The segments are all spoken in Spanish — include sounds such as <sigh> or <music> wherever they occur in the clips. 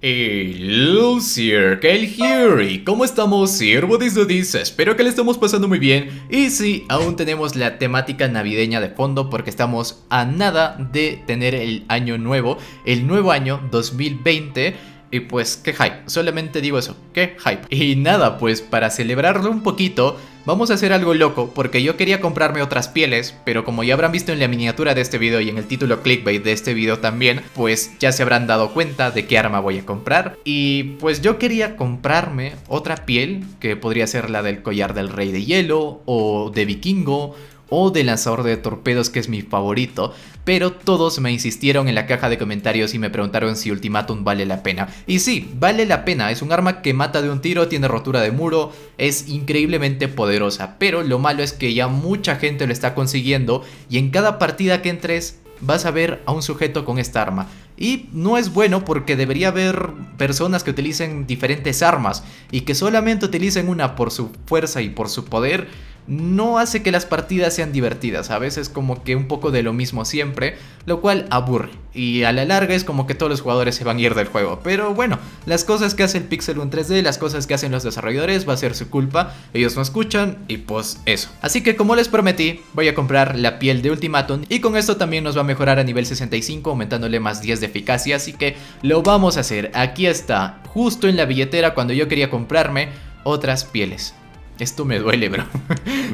Hello, Sir here y ¿cómo estamos, Sir Buddies Espero que le estemos pasando muy bien. Y sí, aún tenemos la temática navideña de fondo porque estamos a nada de tener el año nuevo El nuevo año 2020 y pues, qué hype, solamente digo eso, qué hype. Y nada, pues para celebrarlo un poquito Vamos a hacer algo loco, porque yo quería comprarme otras pieles, pero como ya habrán visto en la miniatura de este video y en el título clickbait de este video también, pues ya se habrán dado cuenta de qué arma voy a comprar. Y pues yo quería comprarme otra piel, que podría ser la del collar del rey de hielo, o de vikingo, o de lanzador de torpedos que es mi favorito, pero todos me insistieron en la caja de comentarios y me preguntaron si Ultimatum vale la pena. Y sí, vale la pena, es un arma que mata de un tiro, tiene rotura de muro, es increíblemente poderosa, pero lo malo es que ya mucha gente lo está consiguiendo y en cada partida que entres vas a ver a un sujeto con esta arma. Y no es bueno porque debería haber personas que utilicen diferentes armas y que solamente utilicen una por su fuerza y por su poder no hace que las partidas sean divertidas, a veces como que un poco de lo mismo siempre, lo cual aburre. Y a la larga es como que todos los jugadores se van a ir del juego. Pero bueno, las cosas que hace el Pixel 1 3D, las cosas que hacen los desarrolladores va a ser su culpa, ellos no escuchan y pues eso. Así que como les prometí, voy a comprar la piel de Ultimatum y con esto también nos va a mejorar a nivel 65 aumentándole más 10 de eficacia, así que lo vamos a hacer. Aquí está, justo en la billetera cuando yo quería comprarme otras pieles. Esto me duele, bro.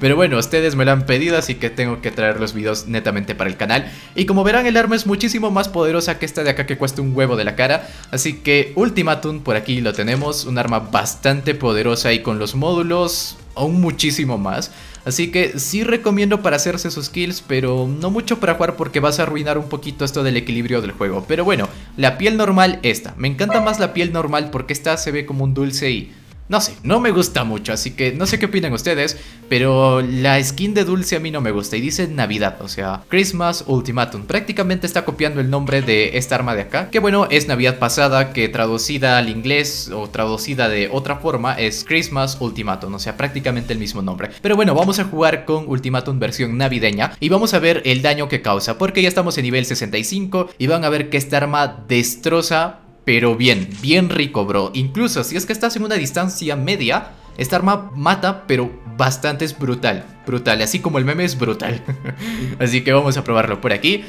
Pero bueno, ustedes me lo han pedido, así que tengo que traer los videos netamente para el canal. Y como verán, el arma es muchísimo más poderosa que esta de acá que cuesta un huevo de la cara. Así que Ultimatum, por aquí lo tenemos. Un arma bastante poderosa y con los módulos aún muchísimo más. Así que sí recomiendo para hacerse sus kills, pero no mucho para jugar porque vas a arruinar un poquito esto del equilibrio del juego. Pero bueno, la piel normal esta. Me encanta más la piel normal porque esta se ve como un dulce y no sé, no me gusta mucho, así que no sé qué opinan ustedes, pero la skin de Dulce a mí no me gusta y dice Navidad, o sea, Christmas Ultimatum. Prácticamente está copiando el nombre de esta arma de acá, que bueno, es Navidad pasada, que traducida al inglés o traducida de otra forma es Christmas Ultimatum, o sea, prácticamente el mismo nombre. Pero bueno, vamos a jugar con Ultimatum versión navideña y vamos a ver el daño que causa, porque ya estamos en nivel 65 y van a ver que esta arma destroza pero bien, bien rico, bro. Incluso si es que estás en una distancia media, esta arma mata, pero bastante es brutal. Brutal, así como el meme es brutal. <laughs> así que vamos a probarlo por aquí.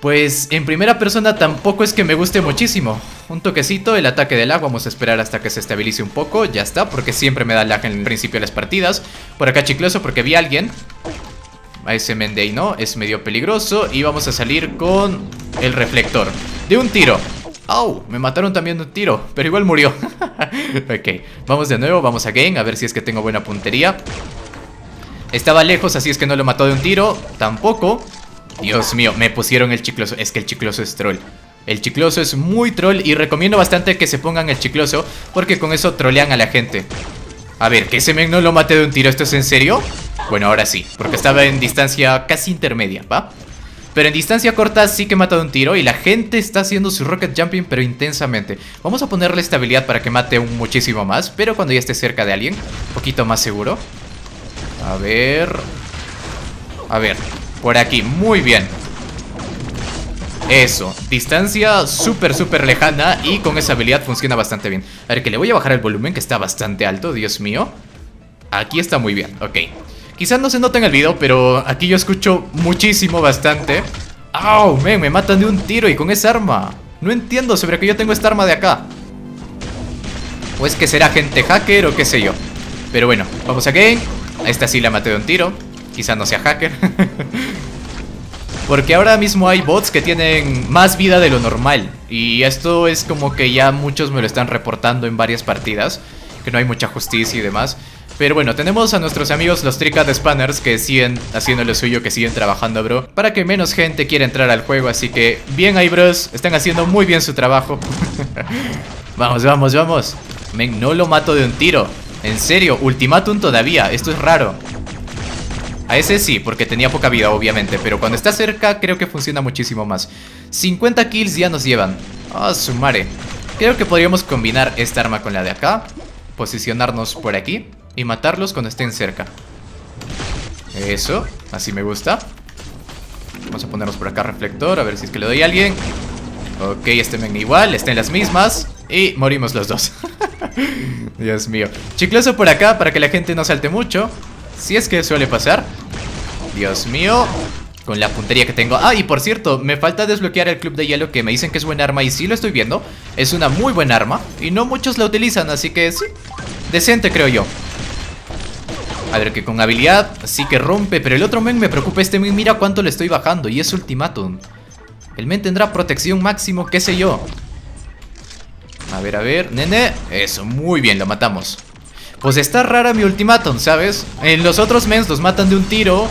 Pues en primera persona tampoco es que me guste muchísimo. Un toquecito, el ataque del lag, vamos a esperar hasta que se estabilice un poco, ya está, porque siempre me da lag en el principio de las partidas. Por acá chicloso porque vi a alguien. A ese Mendey no, es medio peligroso. Y vamos a salir con el reflector. De un tiro. ¡Au! Me mataron también un tiro, pero igual murió. <laughs> ok, vamos de nuevo, vamos a game, a ver si es que tengo buena puntería. Estaba lejos, así es que no lo mató de un tiro. Tampoco. Dios mío, me pusieron el chicloso. Es que el chicloso es troll. El chicloso es muy troll y recomiendo bastante que se pongan el chicloso porque con eso trolean a la gente. A ver, que ese men no lo mate de un tiro, ¿esto es en serio? Bueno, ahora sí, porque estaba en distancia casi intermedia, ¿va? Pero en distancia corta sí que mata de un tiro y la gente está haciendo su rocket jumping pero intensamente. Vamos a ponerle estabilidad para que mate un muchísimo más, pero cuando ya esté cerca de alguien, un poquito más seguro. A ver... A ver, por aquí, muy bien. Eso, distancia súper súper lejana y con esa habilidad funciona bastante bien. A ver, que le voy a bajar el volumen que está bastante alto, Dios mío. Aquí está muy bien, ok. Quizás no se nota en el video, pero aquí yo escucho muchísimo, bastante. ¡Au! Me matan de un tiro y con esa arma. No entiendo sobre que yo tengo esta arma de acá. O es que será gente hacker o qué sé yo. Pero bueno, vamos a game. A esta sí la maté de un tiro. Quizás no sea hacker. <laughs> Porque ahora mismo hay bots que tienen más vida de lo normal. Y esto es como que ya muchos me lo están reportando en varias partidas. Que no hay mucha justicia y demás. Pero bueno, tenemos a nuestros amigos los Tricad Spanners que siguen haciendo lo suyo, que siguen trabajando, bro. Para que menos gente quiera entrar al juego, así que bien ahí, bros. Están haciendo muy bien su trabajo. <laughs> vamos, vamos, vamos. Men, no lo mato de un tiro. En serio, ultimátum todavía. Esto es raro. A ese sí, porque tenía poca vida, obviamente. Pero cuando está cerca, creo que funciona muchísimo más. 50 kills ya nos llevan. Ah, oh, su Creo que podríamos combinar esta arma con la de acá. Posicionarnos por aquí. Y matarlos cuando estén cerca Eso, así me gusta Vamos a ponernos por acá reflector A ver si es que le doy a alguien Ok, este men igual, está en las mismas. Y morimos los dos. <laughs> Dios mío. Chicloso por acá para que la gente no salte mucho. Si es que suele pasar. Dios mío. Con la puntería que tengo. Ah, y por cierto, me falta desbloquear el club de hielo que me dicen que es buen arma y sí lo estoy viendo. Es una muy buena arma y no muchos la utilizan, así que sí. Decente creo yo. A ver, que con habilidad sí que rompe, pero el otro men me preocupa. Este men mira cuánto le estoy bajando y es ultimátum. El men tendrá protección máximo, qué sé yo. A ver, a ver, nene. Eso, muy bien, lo matamos. Pues está rara mi ultimátum, ¿sabes? En los otros mens los matan de un tiro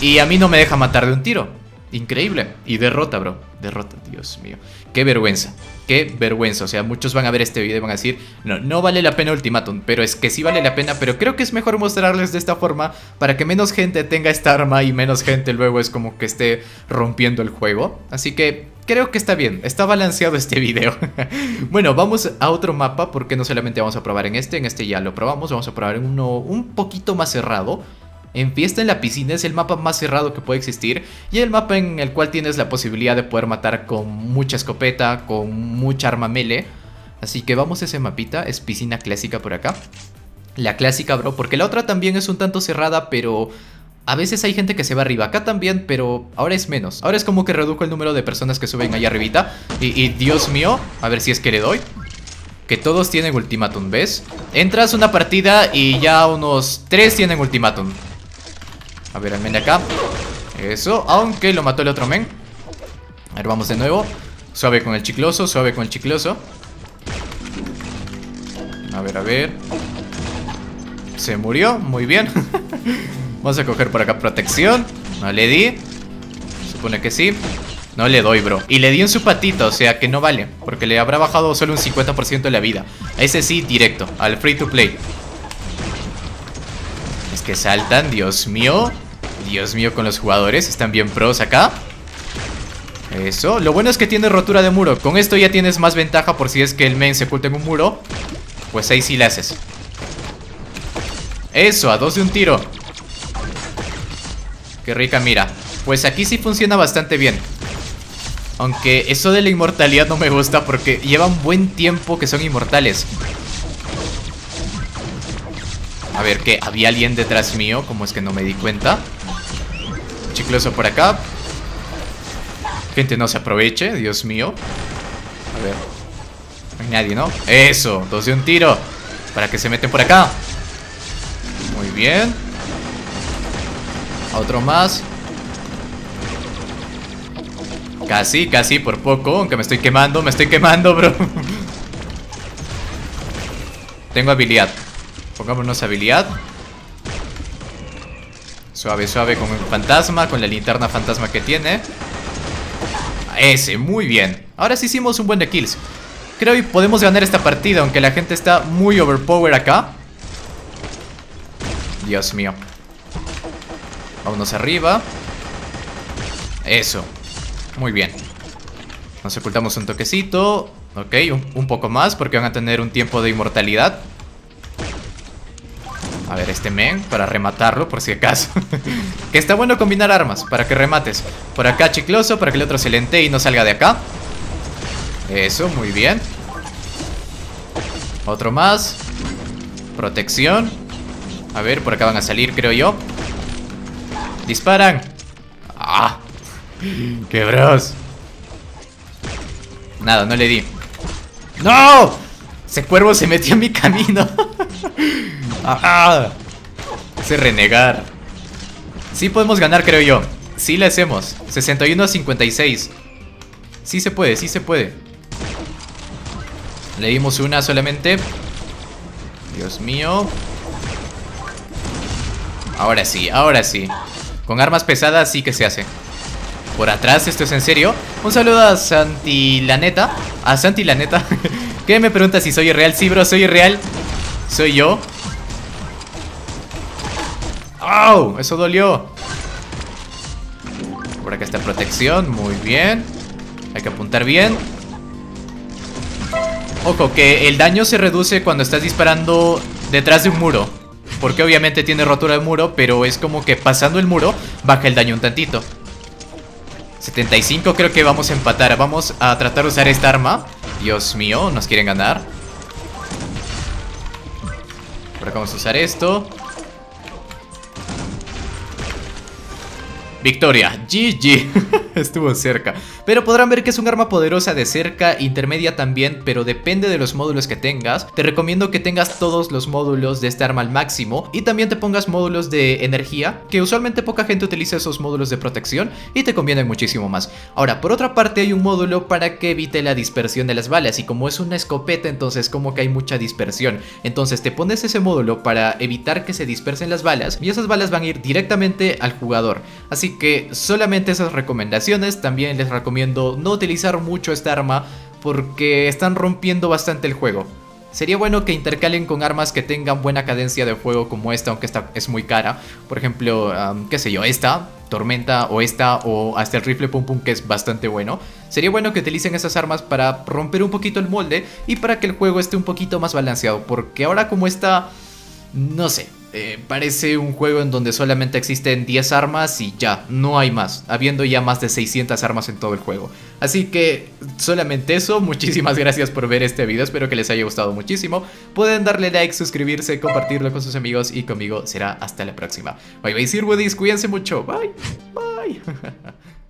y a mí no me deja matar de un tiro. Increíble. Y derrota, bro. Derrota, Dios mío. Qué vergüenza. Qué vergüenza. O sea, muchos van a ver este video y van a decir, no, no vale la pena Ultimatum. Pero es que sí vale la pena. Pero creo que es mejor mostrarles de esta forma para que menos gente tenga esta arma y menos gente luego es como que esté rompiendo el juego. Así que creo que está bien. Está balanceado este video. <laughs> bueno, vamos a otro mapa porque no solamente vamos a probar en este. En este ya lo probamos. Vamos a probar en uno un poquito más cerrado. En Fiesta en la Piscina es el mapa más cerrado que puede existir y el mapa en el cual tienes la posibilidad de poder matar con mucha escopeta, con mucha arma melee. Así que vamos a ese mapita, es piscina clásica por acá. La clásica, bro, porque la otra también es un tanto cerrada, pero a veces hay gente que se va arriba. Acá también, pero ahora es menos. Ahora es como que redujo el número de personas que suben allá arribita. Y, y Dios mío, a ver si es que le doy. Que todos tienen ultimátum, ¿ves? Entras una partida y ya unos tres tienen ultimátum. A ver, al men de acá Eso, aunque lo mató el otro men A ver, vamos de nuevo Suave con el chicloso, suave con el chicloso A ver, a ver Se murió, muy bien <laughs> Vamos a coger por acá protección No le di Supone que sí no le doy, bro. Y le di en su patita, o sea que no vale. Porque le habrá bajado solo un 50% de la vida. A ese sí, directo. Al free to play. Es que saltan, Dios mío. Dios mío, con los jugadores. Están bien pros acá. Eso. Lo bueno es que tiene rotura de muro. Con esto ya tienes más ventaja por si es que el main se oculta en un muro. Pues ahí sí le haces. Eso, a dos de un tiro. Qué rica mira. Pues aquí sí funciona bastante bien. Aunque eso de la inmortalidad no me gusta porque llevan buen tiempo que son inmortales. A ver, que había alguien detrás mío, como es que no me di cuenta. Chicloso por acá. Gente, no se aproveche, Dios mío. A ver. No hay nadie, ¿no? Eso, dos de un tiro. Para que se meten por acá. Muy bien. Otro más. Casi, casi, por poco. Aunque me estoy quemando, me estoy quemando, bro. <laughs> Tengo habilidad. Pongámonos habilidad. Suave, suave con el fantasma, con la linterna fantasma que tiene. Ese, muy bien. Ahora sí hicimos un buen de kills. Creo que podemos ganar esta partida, aunque la gente está muy overpower acá. Dios mío. Vámonos arriba. Eso. Muy bien. Nos ocultamos un toquecito. Ok, un poco más porque van a tener un tiempo de inmortalidad. A ver, este men, para rematarlo, por si acaso. <laughs> que está bueno combinar armas, para que remates. Por acá chicloso, para que el otro se lente y no salga de acá. Eso, muy bien. Otro más. Protección. A ver, por acá van a salir, creo yo. Disparan. ¡Ah! <laughs> ¡Qué bros! Nada, no le di. ¡No! Ese cuervo se metió en mi camino. <laughs> ¡Ajá! <laughs> Ese renegar. Sí podemos ganar, creo yo. Sí le hacemos. 61 a 56. Sí se puede, sí se puede. Le dimos una solamente. Dios mío. Ahora sí, ahora sí. Con armas pesadas sí que se hace. Por atrás, esto es en serio. Un saludo a Santi Laneta. A Santi Laneta. <laughs> ¿Qué me pregunta si soy real? Sí, bro, soy real. Soy yo. ¡Au! Eso dolió. Por acá está protección. Muy bien. Hay que apuntar bien. Ojo, que el daño se reduce cuando estás disparando detrás de un muro. Porque obviamente tiene rotura de muro, pero es como que pasando el muro baja el daño un tantito. 75 creo que vamos a empatar. Vamos a tratar de usar esta arma. Dios mío, nos quieren ganar. Vamos a usar esto. Victoria, GG <laughs> Estuvo cerca. Pero podrán ver que es un arma poderosa de cerca, intermedia también Pero depende de los módulos que tengas. Te recomiendo que tengas todos los módulos de este arma al máximo Y también te pongas módulos de energía Que usualmente poca gente utiliza esos módulos de protección Y te convienen muchísimo más. Ahora, por otra parte hay un módulo para que evite la dispersión de las balas Y como es una escopeta entonces como que hay mucha dispersión. Entonces te pones ese módulo para evitar que se dispersen las balas Y esas balas van a ir directamente al jugador. Así que solamente esas recomendaciones, también les recomiendo no utilizar mucho esta arma porque están rompiendo bastante el juego. Sería bueno que intercalen con armas que tengan buena cadencia de fuego como esta, aunque esta es muy cara. Por ejemplo, qué sé yo, esta, Tormenta o esta o hasta el rifle Pum Pum que es bastante bueno. Sería bueno que utilicen esas armas para romper un poquito el molde y para que el juego esté un poquito más balanceado. Porque ahora como está, no sé, eh, parece un juego en donde solamente existen 10 armas y ya, no hay más, habiendo ya más de 600 armas en todo el juego. Así que solamente eso, muchísimas gracias por ver este video, espero que les haya gustado muchísimo. Pueden darle like, suscribirse, compartirlo con sus amigos y conmigo será hasta la próxima. Bye bye Sirwoodies, cuídense mucho, bye, bye. <laughs>